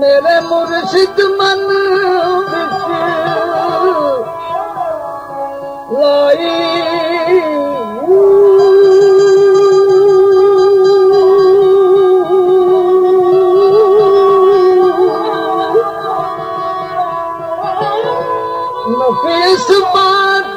मेरे मुर्शिद मन लाई। नफीस बात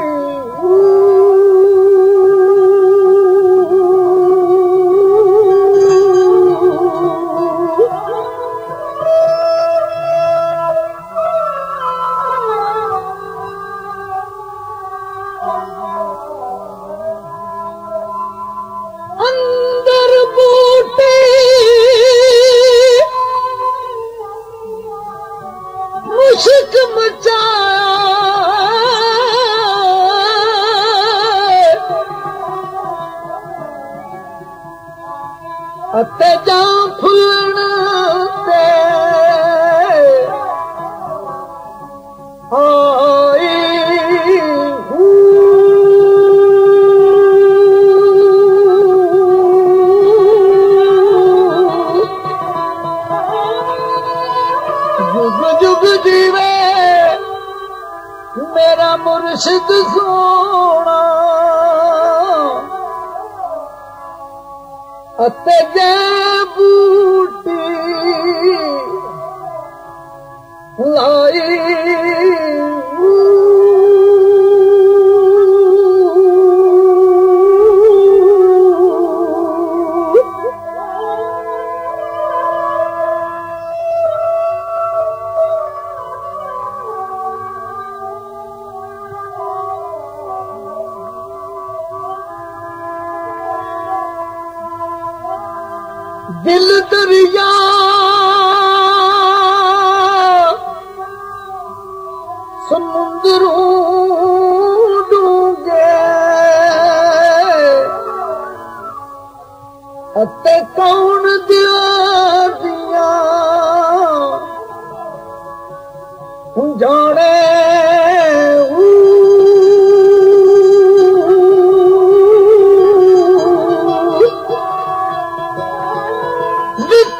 अते जा फुलण ते जुग जुग मेरा मुर्शिद सोना त जूट नारी دل دريا. سمندرو ڊڳي اتي ديا جان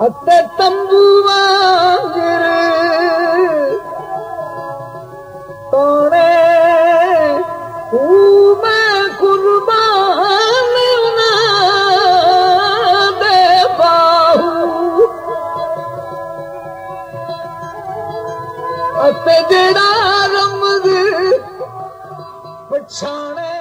तंबूगीर कुलमान बहू अहिड़ा रंग पाण